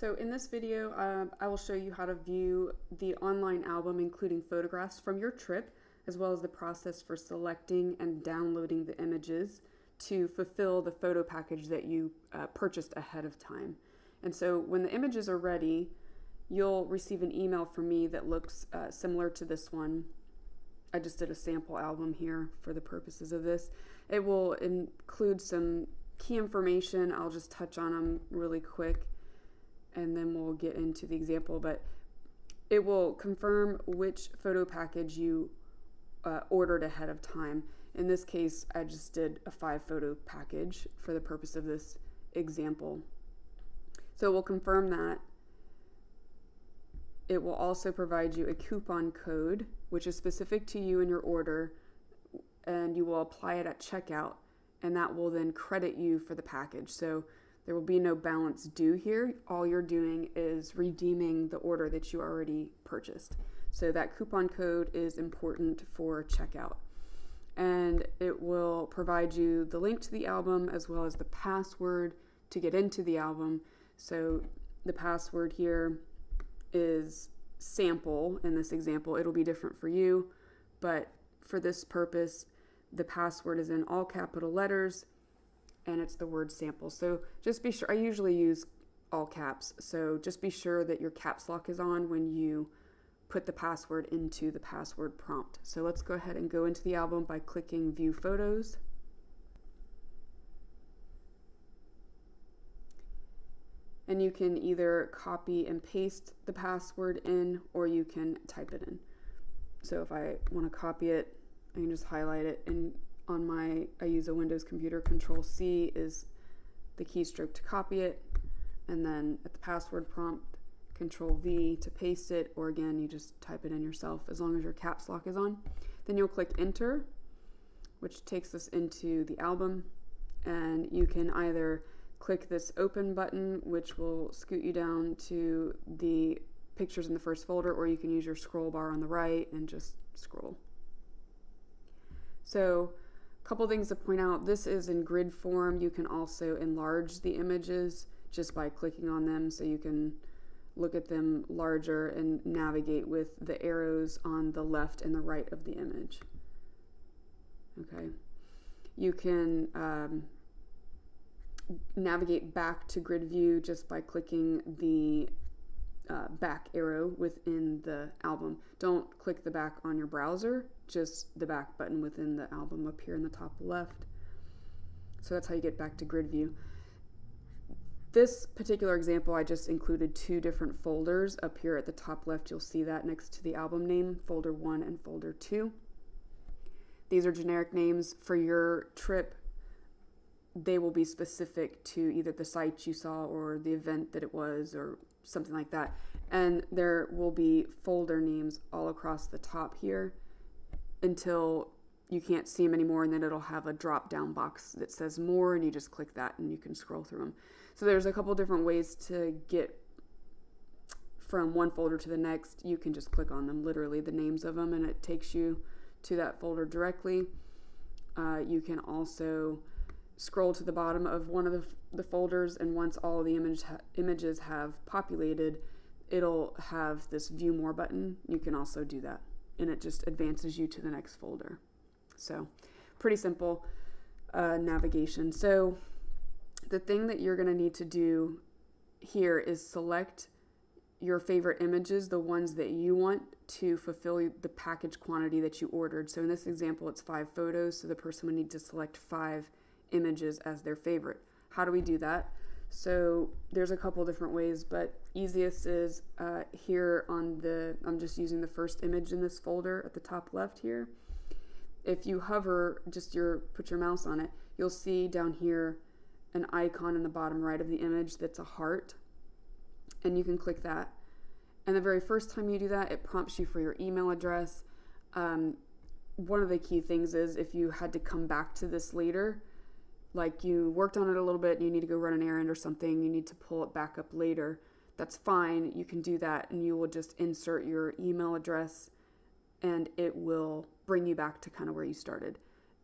So in this video, uh, I will show you how to view the online album including photographs from your trip, as well as the process for selecting and downloading the images to fulfill the photo package that you uh, purchased ahead of time. And so when the images are ready, you'll receive an email from me that looks uh, similar to this one. I just did a sample album here for the purposes of this. It will include some key information. I'll just touch on them really quick and then we'll get into the example, but it will confirm which photo package you uh, ordered ahead of time. In this case, I just did a five photo package for the purpose of this example. So we'll confirm that. It will also provide you a coupon code, which is specific to you and your order, and you will apply it at checkout, and that will then credit you for the package. So there will be no balance due here. All you're doing is redeeming the order that you already purchased. So that coupon code is important for checkout. And it will provide you the link to the album as well as the password to get into the album. So the password here is sample in this example. It'll be different for you, but for this purpose, the password is in all capital letters and it's the word sample. So just be sure, I usually use all caps. So just be sure that your caps lock is on when you put the password into the password prompt. So let's go ahead and go into the album by clicking view photos. And you can either copy and paste the password in or you can type it in. So if I want to copy it, I can just highlight it and on my, I use a Windows computer, Control C is the keystroke to copy it, and then at the password prompt, Control V to paste it, or again, you just type it in yourself as long as your caps lock is on. Then you'll click Enter, which takes us into the album, and you can either click this open button, which will scoot you down to the pictures in the first folder, or you can use your scroll bar on the right and just scroll. So Couple things to point out, this is in grid form. You can also enlarge the images just by clicking on them so you can look at them larger and navigate with the arrows on the left and the right of the image. Okay. You can um, navigate back to grid view just by clicking the uh, back arrow within the album. Don't click the back on your browser, just the back button within the album up here in the top left. So that's how you get back to grid view. This particular example, I just included two different folders. Up here at the top left, you'll see that next to the album name, folder one and folder two. These are generic names for your trip. They will be specific to either the site you saw or the event that it was or something like that. And there will be folder names all across the top here until you can't see them anymore and then it'll have a drop down box that says more and you just click that and you can scroll through them. So there's a couple different ways to get from one folder to the next. You can just click on them, literally the names of them, and it takes you to that folder directly. Uh, you can also scroll to the bottom of one of the, the folders and once all the image ha images have populated, it'll have this view more button. You can also do that and it just advances you to the next folder. So pretty simple uh, navigation. So the thing that you're gonna need to do here is select your favorite images, the ones that you want to fulfill the package quantity that you ordered. So in this example, it's five photos, so the person would need to select five images as their favorite. How do we do that? So there's a couple different ways, but easiest is uh, here on the, I'm just using the first image in this folder at the top left here. If you hover, just your, put your mouse on it, you'll see down here an icon in the bottom right of the image that's a heart, and you can click that. And the very first time you do that, it prompts you for your email address. Um, one of the key things is if you had to come back to this later, like you worked on it a little bit and you need to go run an errand or something, you need to pull it back up later, that's fine. You can do that and you will just insert your email address and it will bring you back to kind of where you started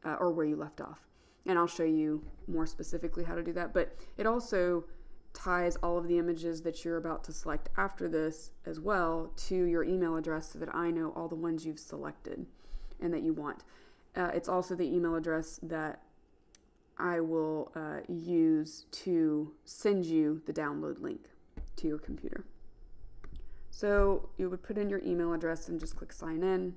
uh, or where you left off. And I'll show you more specifically how to do that. But it also ties all of the images that you're about to select after this as well to your email address so that I know all the ones you've selected and that you want. Uh, it's also the email address that I will uh, use to send you the download link to your computer. So you would put in your email address and just click sign in.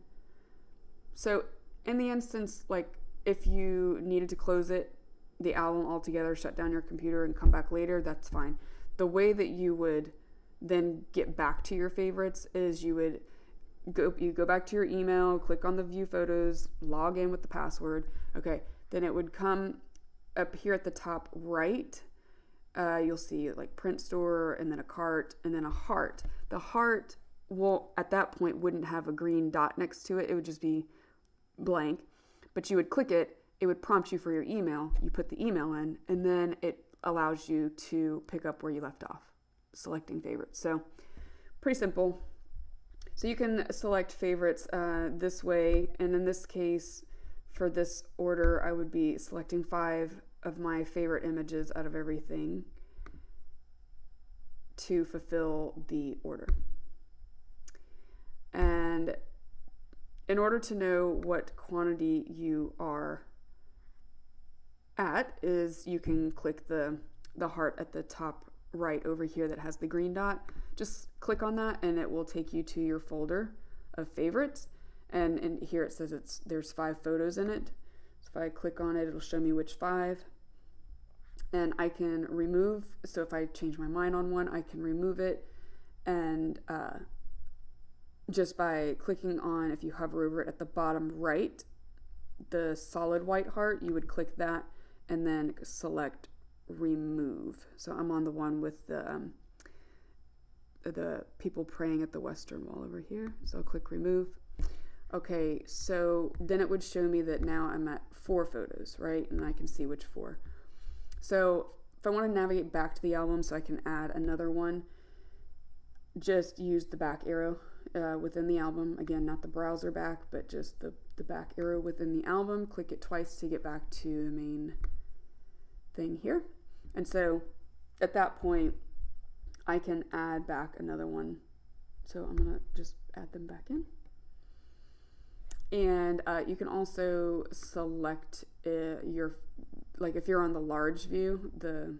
So in the instance, like if you needed to close it, the album altogether, shut down your computer and come back later, that's fine. The way that you would then get back to your favorites is you would go you go back to your email, click on the view photos, log in with the password. Okay, then it would come up here at the top right. Uh, you'll see like print store and then a cart and then a heart. The heart will at that point wouldn't have a green dot next to it. It would just be blank. But you would click it, it would prompt you for your email. You put the email in, and then it allows you to pick up where you left off, selecting favorites. So pretty simple. So you can select favorites uh, this way, and in this case, for this order, I would be selecting five of my favorite images out of everything to fulfill the order. And in order to know what quantity you are at is you can click the the heart at the top right over here that has the green dot just click on that and it will take you to your folder of favorites. And, and here it says it's there's five photos in it. If I click on it, it'll show me which five. And I can remove, so if I change my mind on one, I can remove it. And uh, just by clicking on, if you hover over it at the bottom right, the solid white heart, you would click that and then select remove. So I'm on the one with the um, the people praying at the western wall over here. So I'll click remove. Okay, so then it would show me that now I'm at four photos, right? And I can see which four. So if I want to navigate back to the album so I can add another one, just use the back arrow uh, within the album. Again, not the browser back, but just the, the back arrow within the album. Click it twice to get back to the main thing here. And so at that point, I can add back another one. So I'm gonna just add them back in. And uh, you can also select uh, your, like if you're on the large view, the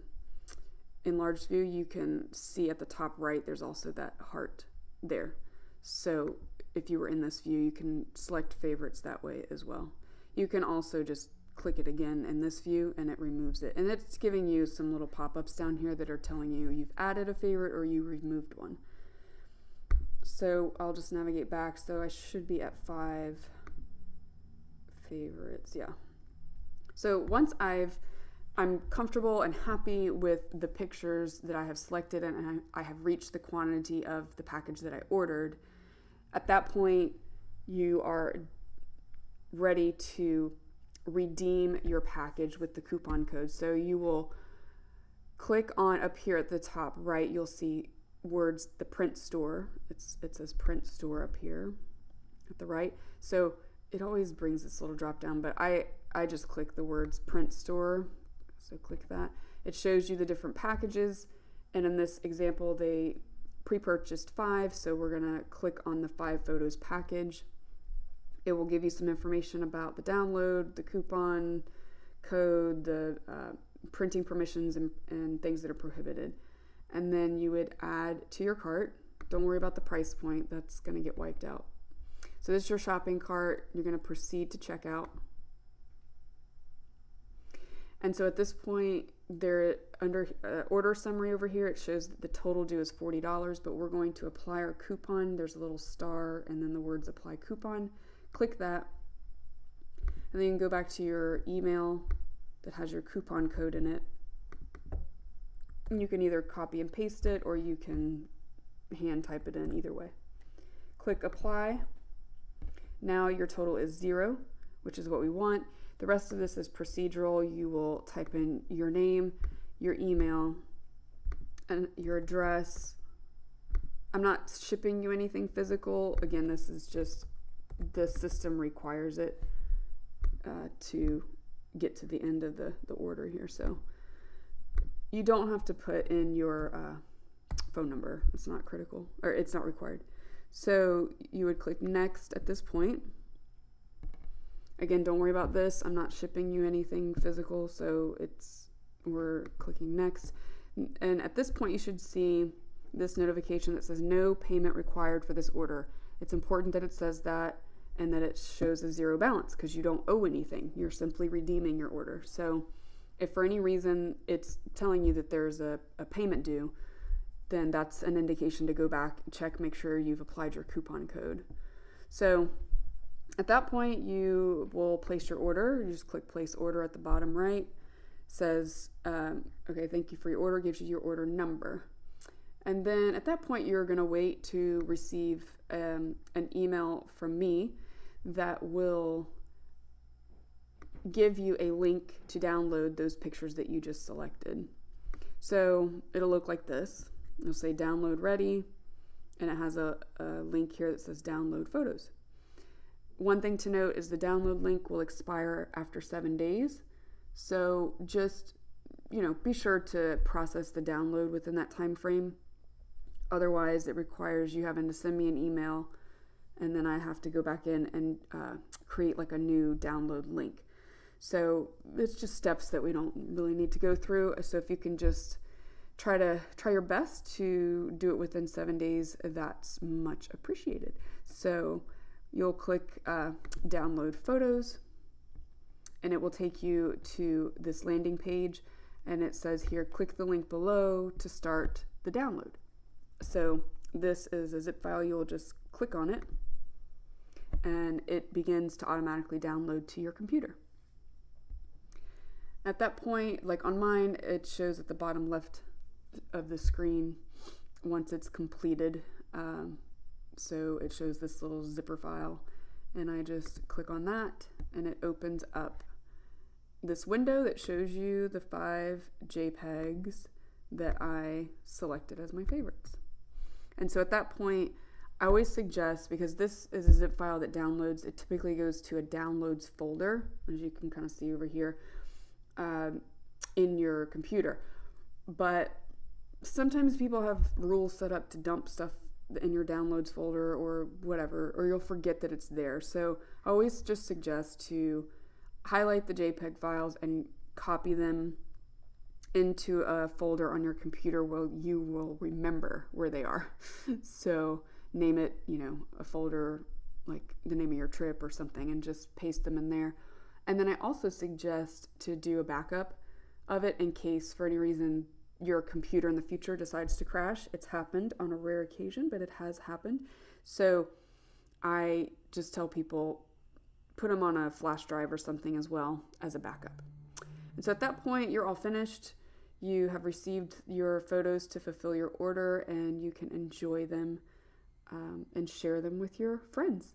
enlarged view, you can see at the top right, there's also that heart there. So if you were in this view, you can select favorites that way as well. You can also just click it again in this view and it removes it. And it's giving you some little pop-ups down here that are telling you you've added a favorite or you removed one. So I'll just navigate back. So I should be at five favorites. Yeah. So once I've I'm comfortable and happy with the pictures that I have selected and I have reached the quantity of the package that I ordered. At that point, you are ready to redeem your package with the coupon code. So you will click on up here at the top right, you'll see words the print store. It's it says print store up here at the right. So it always brings this little drop down, but I I just click the words print store. So click that. It shows you the different packages and in this example they pre-purchased 5, so we're going to click on the 5 photos package. It will give you some information about the download, the coupon code, the uh, printing permissions, and, and things that are prohibited. And then you would add to your cart. Don't worry about the price point, that's going to get wiped out. So this is your shopping cart. You're going to proceed to checkout. And so at this point, there under uh, order summary over here, it shows that the total due is $40, but we're going to apply our coupon. There's a little star and then the words apply coupon click that and then you can go back to your email that has your coupon code in it. And you can either copy and paste it or you can hand type it in either way. Click apply. Now your total is zero, which is what we want. The rest of this is procedural. You will type in your name, your email, and your address. I'm not shipping you anything physical. Again, this is just the system requires it uh, to get to the end of the, the order here. So you don't have to put in your uh, phone number. It's not critical or it's not required. So you would click next at this point. Again, don't worry about this. I'm not shipping you anything physical, so it's we're clicking next. And at this point, you should see this notification that says no payment required for this order. It's important that it says that and that it shows a zero balance because you don't owe anything. You're simply redeeming your order. So if for any reason it's telling you that there's a, a payment due, then that's an indication to go back, and check, make sure you've applied your coupon code. So at that point, you will place your order. You just click place order at the bottom right. It Says, um, okay, thank you for your order, gives you your order number. And then at that point, you're going to wait to receive um, an email from me that will give you a link to download those pictures that you just selected. So it'll look like this. It'll say download ready, and it has a, a link here that says download photos. One thing to note is the download link will expire after seven days. So just, you know, be sure to process the download within that time frame. Otherwise, it requires you having to send me an email and then I have to go back in and uh, create like a new download link. So it's just steps that we don't really need to go through. So if you can just try to try your best to do it within seven days, that's much appreciated. So you'll click uh, download photos and it will take you to this landing page and it says here click the link below to start the download. So this is a zip file, you'll just click on it and it begins to automatically download to your computer. At that point, like on mine, it shows at the bottom left of the screen once it's completed. Um, so it shows this little zipper file, and I just click on that, and it opens up this window that shows you the five JPEGs that I selected as my favorites. And so at that point, I always suggest because this is a zip file that downloads, it typically goes to a downloads folder, as you can kind of see over here um, in your computer. But sometimes people have rules set up to dump stuff in your downloads folder or whatever, or you'll forget that it's there. So I always just suggest to highlight the JPEG files and copy them into a folder on your computer where you will remember where they are. so name it, you know, a folder like the name of your trip or something and just paste them in there. And then I also suggest to do a backup of it in case for any reason your computer in the future decides to crash. It's happened on a rare occasion, but it has happened. So I just tell people put them on a flash drive or something as well as a backup. And so at that point, you're all finished. You have received your photos to fulfill your order and you can enjoy them um, and share them with your friends.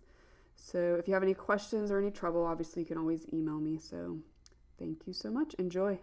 So if you have any questions or any trouble, obviously you can always email me. So thank you so much. Enjoy.